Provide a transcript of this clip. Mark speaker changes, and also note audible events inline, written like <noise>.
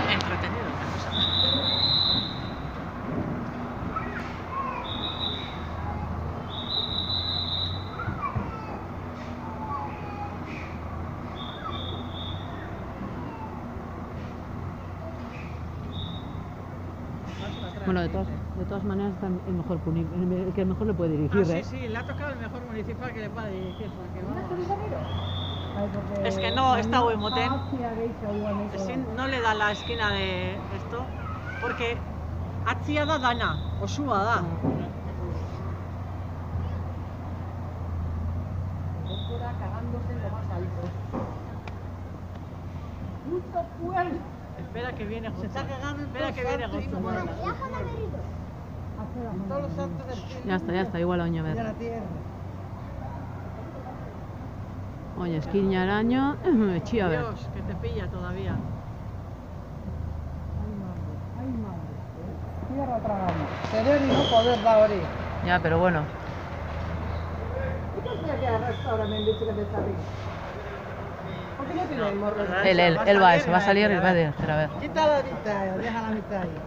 Speaker 1: es entretenido la cosa.
Speaker 2: Bueno, de todas, de todas maneras, está el mejor el que mejor le puede dirigir,
Speaker 1: Ah, sí,
Speaker 2: ¿eh?
Speaker 1: sí, le ha tocado el mejor municipal que le pueda dirigir. Porque vamos. Es que no, está
Speaker 3: guaneko da.
Speaker 1: Ezin, no le da la esquina de esto, porque atzia da dana, osua da.
Speaker 3: Doctora cagándose en lo más alto. Justo puerta.
Speaker 1: Espera que viene José. Espera que viene José.
Speaker 3: Todos los santos del.
Speaker 2: Ya está, ya está, igual a Oña
Speaker 3: Y a la tierra.
Speaker 2: Oye, esquina araño, chía <clears throat> a ver.
Speaker 1: Dios, que te pilla todavía.
Speaker 3: Ai, madre. Ai, madre. Tierra tragando. Sereni no poder da hori.
Speaker 2: Ya, pero bueno.
Speaker 3: ¿Qué tendría que ahora me han dicho que te? ¿Por qué no tiene el morro?
Speaker 2: Él, él, él va, se va a salir y va a decir, a ver.
Speaker 3: Quita la mitad, deja la mitad ahí.